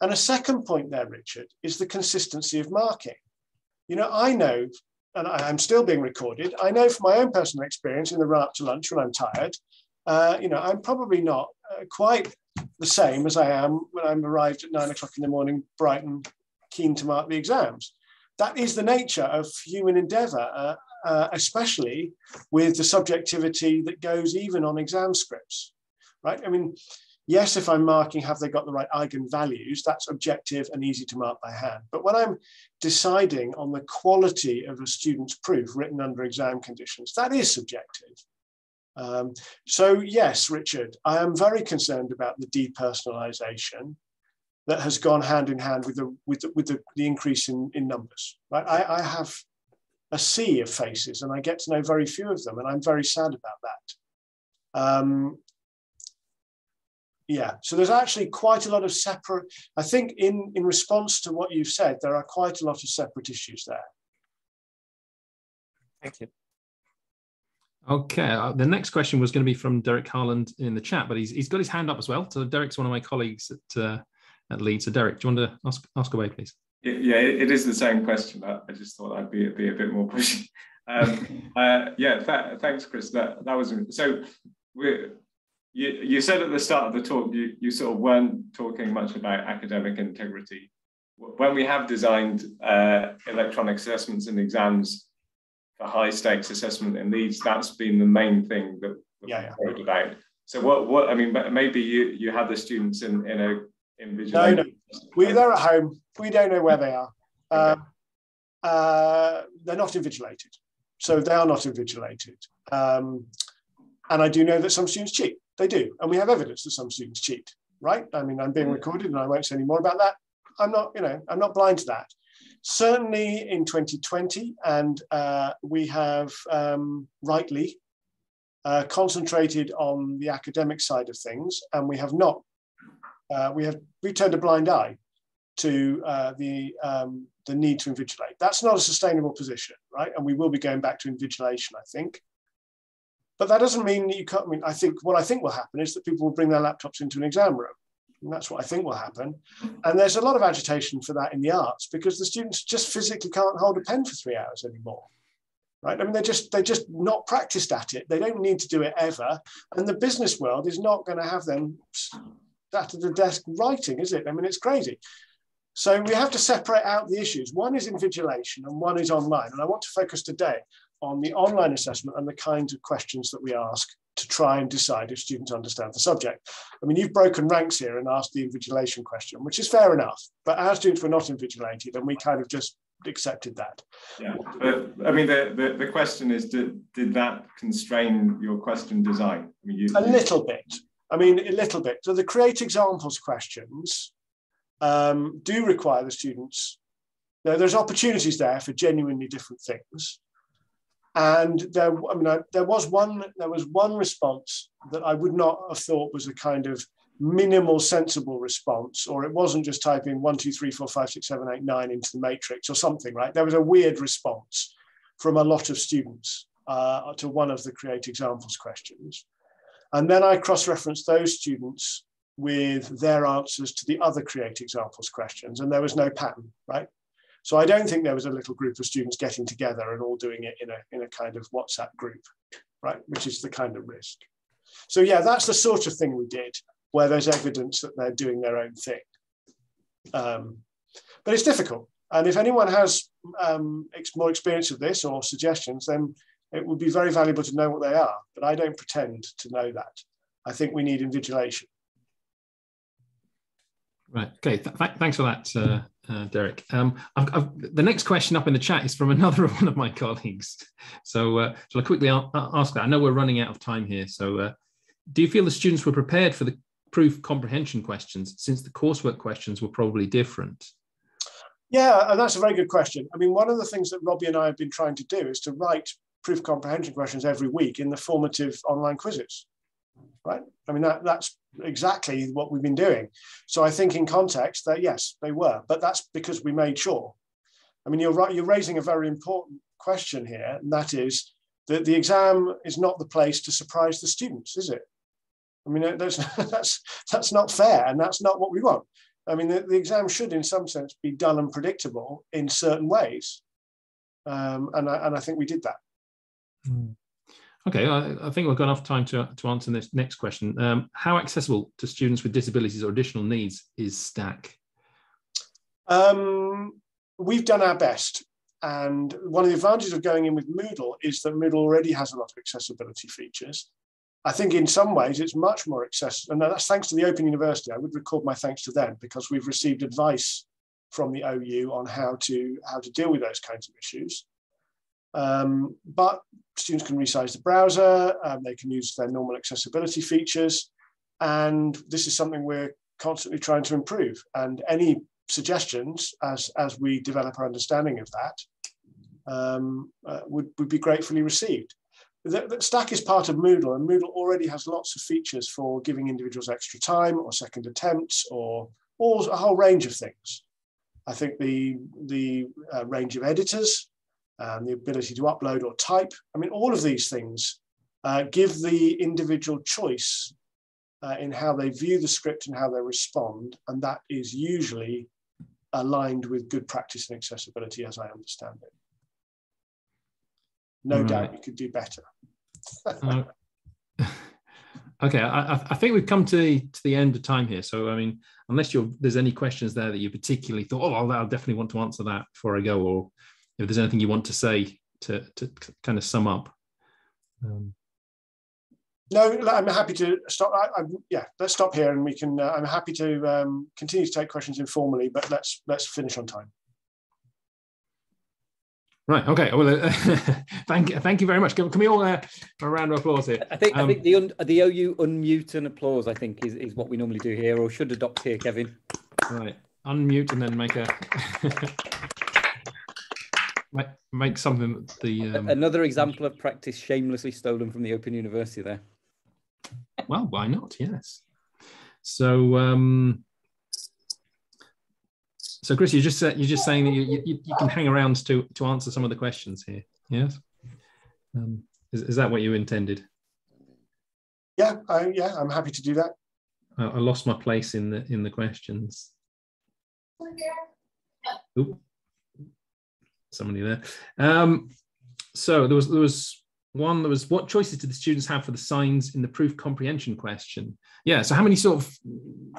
[SPEAKER 2] And a second point there, Richard, is the consistency of marking. You know, I know, and I'm still being recorded, I know from my own personal experience in the run up to lunch when I'm tired, uh, you know, I'm probably not uh, quite the same as I am when I'm arrived at nine o'clock in the morning, bright and keen to mark the exams. That is the nature of human endeavor. Uh, uh, especially with the subjectivity that goes even on exam scripts, right? I mean, yes, if I'm marking, have they got the right eigenvalues? That's objective and easy to mark by hand. But when I'm deciding on the quality of a student's proof written under exam conditions, that is subjective. Um, so yes, Richard, I am very concerned about the depersonalization that has gone hand in hand with the with the, with the, the increase in, in numbers. Right, I, I have a sea of faces, and I get to know very few of them, and I'm very sad about that. Um, yeah, so there's actually quite a lot of separate. I think in in response to what you've said, there are quite a lot of separate issues there.
[SPEAKER 4] Thank you.
[SPEAKER 3] Okay, uh, the next question was going to be from Derek Harland in the chat, but he's, he's got his hand up as well. So Derek's one of my colleagues at, uh, at Leeds. So Derek, do you want to ask, ask away, please?
[SPEAKER 5] Yeah, it is the same question. But I just thought I'd be, be a bit more pushy. Um, uh, yeah, th thanks, Chris. That that was so. We, you, you said at the start of the talk you, you sort of weren't talking much about academic integrity. When we have designed uh, electronic assessments and exams for high stakes assessment in Leeds, that's been the main thing that, that yeah, about. So what what I mean, maybe you you had the students in in a
[SPEAKER 2] no, no. We, they're at home. We don't know where they are. Uh, uh, they're not invigilated. So they are not invigilated. Um, and I do know that some students cheat. They do. And we have evidence that some students cheat, right? I mean, I'm being mm. recorded and I won't say any more about that. I'm not, you know, I'm not blind to that. Certainly in 2020, and uh, we have um, rightly uh, concentrated on the academic side of things, and we have not, uh, we have, we turned a blind eye to uh, the, um, the need to invigilate. That's not a sustainable position, right? And we will be going back to invigilation, I think. But that doesn't mean that you can't, I mean, I think what I think will happen is that people will bring their laptops into an exam room. And that's what I think will happen. And there's a lot of agitation for that in the arts because the students just physically can't hold a pen for three hours anymore. Right? I mean, they're just they're just not practiced at it. They don't need to do it ever. And the business world is not going to have them sat at the desk writing, is it? I mean, it's crazy. So we have to separate out the issues. One is invigilation and one is online. And I want to focus today on the online assessment and the kinds of questions that we ask to try and decide if students understand the subject. I mean, you've broken ranks here and asked the invigilation question, which is fair enough, but our students were not invigilated and we kind of just accepted that.
[SPEAKER 5] Yeah, but I mean, the, the, the question is, did, did that constrain your question design? I mean, you,
[SPEAKER 2] a little bit. I mean, a little bit. So the create examples questions um, do require the students, you know, there's opportunities there for genuinely different things. And there, I mean, I, there was one, there was one response that I would not have thought was a kind of minimal, sensible response, or it wasn't just typing one, two, three, four, five, six, seven, eight, nine into the matrix or something, right? There was a weird response from a lot of students uh, to one of the create examples questions. And then I cross-referenced those students with their answers to the other create examples questions, and there was no pattern, right? So I don't think there was a little group of students getting together and all doing it in a, in a kind of WhatsApp group, right? Which is the kind of risk. So yeah, that's the sort of thing we did where there's evidence that they're doing their own thing. Um, but it's difficult. And if anyone has um, more experience of this or suggestions, then it would be very valuable to know what they are. But I don't pretend to know that. I think we need invigilation.
[SPEAKER 3] Right. Okay. Th thanks for that, uh, uh, Derek. Um, I've, I've, the next question up in the chat is from another one of my colleagues. So, uh, shall I quickly ask that? I know we're running out of time here. So, uh, do you feel the students were prepared for the proof comprehension questions since the coursework questions were probably different?
[SPEAKER 2] Yeah, that's a very good question. I mean, one of the things that Robbie and I have been trying to do is to write proof comprehension questions every week in the formative online quizzes right? I mean, that, that's exactly what we've been doing. So I think in context that yes, they were, but that's because we made sure. I mean, you're right, you're raising a very important question here, and that is that the exam is not the place to surprise the students, is it? I mean, that's, that's, that's not fair, and that's not what we want. I mean, the, the exam should, in some sense, be dull and predictable in certain ways. Um, and, I, and I think we did that.
[SPEAKER 3] Mm. Okay, I, I, think we've got enough time to, to answer this next question. Um, how accessible to students with disabilities or additional needs is Stack?
[SPEAKER 2] Um, we've done our best. And one of the advantages of going in with Moodle is that Moodle already has a lot of accessibility features. I think in some ways it's much more accessible. And that's thanks to the Open University. I would record my thanks to them because we've received advice from the OU on how to, how to deal with those kinds of issues. Um, but students can resize the browser, um, they can use their normal accessibility features, and this is something we're constantly trying to improve. And any suggestions as, as we develop our understanding of that um, uh, would, would be gratefully received. The, the Stack is part of Moodle, and Moodle already has lots of features for giving individuals extra time or second attempts or all, a whole range of things. I think the, the uh, range of editors um, the ability to upload or type. I mean, all of these things uh, give the individual choice uh, in how they view the script and how they respond. And that is usually aligned with good practice and accessibility as I understand it. No right. doubt you could do better.
[SPEAKER 3] uh, okay, I, I, think we've come to the, to the end of time here. So, I mean, unless there's any questions there that you particularly thought, oh, I'll, I'll definitely want to answer that before I go, or if there's anything you want to say to, to kind of sum up. Um,
[SPEAKER 2] no, I'm happy to stop. I, I, yeah, let's stop here, and we can. Uh, I'm happy to um, continue to take questions informally, but let's let's finish on time.
[SPEAKER 3] Right. Okay. Well, uh, thank you. Thank you very much. Can, can we all uh, a round of applause here?
[SPEAKER 1] I think
[SPEAKER 3] Um,
[SPEAKER 1] I think the un, the OU unmute and applause. I think is, is what we normally do here, or should adopt here, Kevin.
[SPEAKER 3] Right. Unmute and then make a make, make something the um,
[SPEAKER 1] Another example of practice shamelessly stolen from the Open University. There.
[SPEAKER 3] well, why not? Yes. So, um, so Chris, you're just sa- you're just saying that you, you, you can hang around to to answer some of the questions here. Yes. Um, is, is that what you intended?
[SPEAKER 2] Yeah, I, yeah, I'm happy to do that.
[SPEAKER 3] I, I lost my place in the in the questions. Oop. Somebody there. Um, so there was there was one. There was what choices did the students have for the signs in the proof comprehension question? Yeah. So how many sort of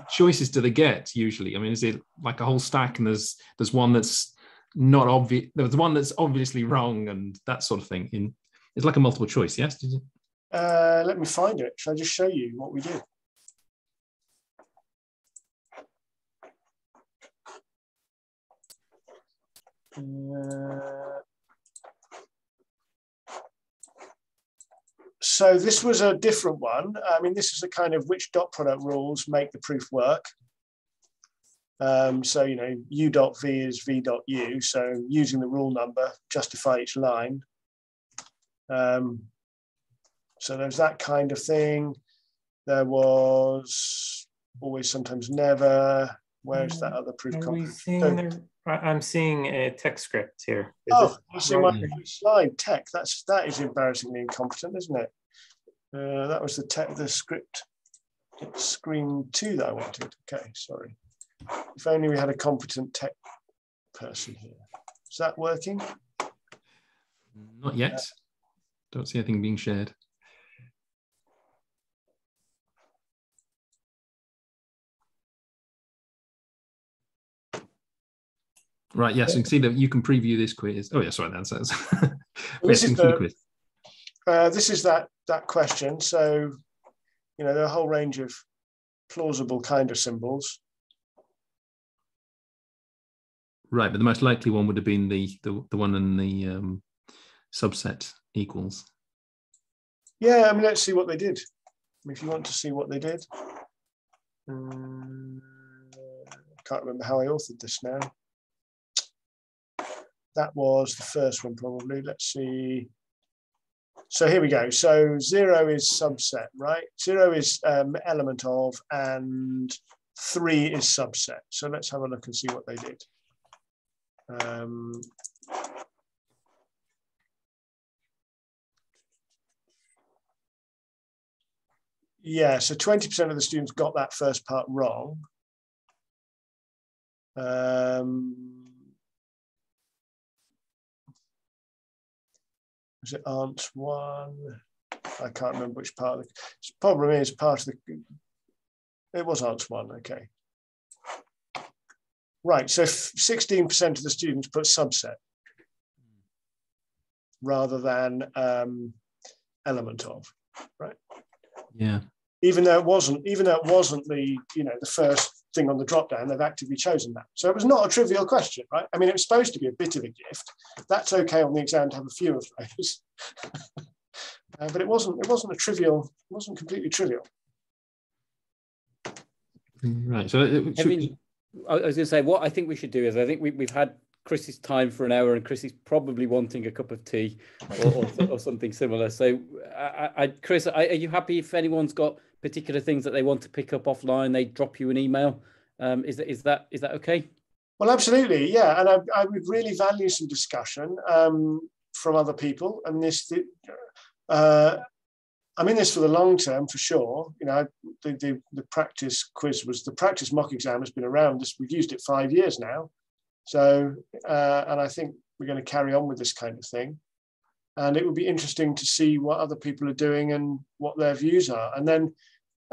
[SPEAKER 3] choices do they get usually? I mean, is it like a whole stack and there's there's one that's not obvious. There's one that's obviously wrong and that sort of thing. In it's like a multiple choice. Yes. Did you?
[SPEAKER 2] Uh, let me find it. Shall I just show you what we did? Uh, so this was a different one. I mean, this is a kind of which dot product rules make the proof work. Um, so, you know, u dot v is v dot u. So using the rule number, justify each line. Um, so there's that kind of thing. There was always, sometimes never. Where's that other proof
[SPEAKER 6] Are we
[SPEAKER 2] comprehension?
[SPEAKER 6] seeing
[SPEAKER 2] So-
[SPEAKER 6] there? I- I'm seeing a text script here. Is
[SPEAKER 2] Oh,
[SPEAKER 6] this
[SPEAKER 2] I see my
[SPEAKER 6] wrong?
[SPEAKER 2] slide tech. That's that is embarrassingly incompetent, isn't it? Uh, that was the tech, the script it's screen two that I wanted. Okay, sorry. If only we had a competent tech person here. Is that working?
[SPEAKER 3] Not yet. Don't see anything being shared. Right, yes, you can see that you can preview this quiz. Oh, yeah, sorry, that says.
[SPEAKER 2] This
[SPEAKER 3] yes,
[SPEAKER 2] is
[SPEAKER 3] you can see the
[SPEAKER 2] the-
[SPEAKER 3] quiz.
[SPEAKER 2] Uh, this is that that question. So, you know, there are a whole range of plausible kind of symbols.
[SPEAKER 3] Right, but the most likely one would have been the the, the one in the um, subset equals.
[SPEAKER 2] Yeah, I mean, let's see what they did. If you want to see what they did. Um, I can't remember how I authored this now. That was the first one, probably. Let's see. So here we go. So zero is subset, right? Zero is um, element of, and three is subset. So let's have a look and see what they did. Um, Yeah, so 20% of the students got that first part wrong. Um, was it answer one? I can't remember which part. Of the problem is part of the. It was answer one. Okay. Right. So 16% of the students put subset rather than um, element of. Right.
[SPEAKER 3] Yeah.
[SPEAKER 2] even though it wasn't even though it wasn't the you know the first thing on the drop down they've actively chosen that so it was not a trivial question right i mean it was supposed to be a bit of a gift that's okay on the exam to have a few of those Uh, but it wasn't it wasn't a trivial it wasn't completely trivial
[SPEAKER 3] Right. So it, it should,
[SPEAKER 1] Kevin, I was going to say what I think we should do is I think we, we've had Chris's time for an hour, and Chris is probably wanting a cup of tea or, or, or something similar. So, I, I, Chris, are you happy if anyone's got particular things that they want to pick up offline? They drop you an email. Um, is that is that is that okay?
[SPEAKER 2] Well, absolutely, yeah, and I, I would really value some discussion um, from other people. And this, uh, I'm in this for the long term for sure. You know, the, the the practice quiz was the practice mock exam has been around. We've used it five years now, so uh, and I think we're going to carry on with this kind of thing. And it would be interesting to see what other people are doing and what their views are. And then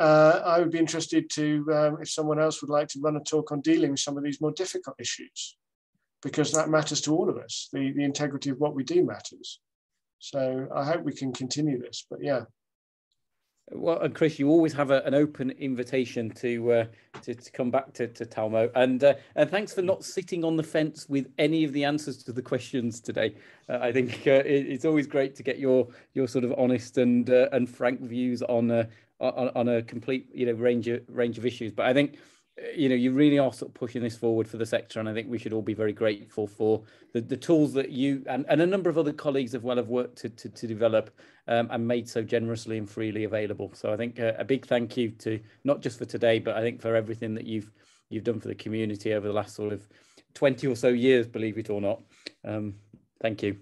[SPEAKER 2] uh, I would be interested to, um, if someone else would like to run a talk on dealing with some of these more difficult issues, because that matters to all of us. The, the integrity of what we do matters. So I hope we can continue this. But yeah,
[SPEAKER 1] well, and Chris, you always have a, an open invitation to, uh, to, to come back to, to Talmo, and uh, and thanks for not sitting on the fence with any of the answers to the questions today. Uh, I think uh, it, it's always great to get your your sort of honest and uh, and frank views on, uh, on on a complete you know range of range of issues. But I think you know, you really are sort of pushing this forward for the sector, and I think we should all be very grateful for the, the tools that you and, and a number of other colleagues have well have worked to, to, to develop um, and made so generously and freely available. So I think uh, a big thank you to not just for today, but I think for everything that you've you've done for the community over the last sort of 20 or so years, believe it or not. Um, thank you.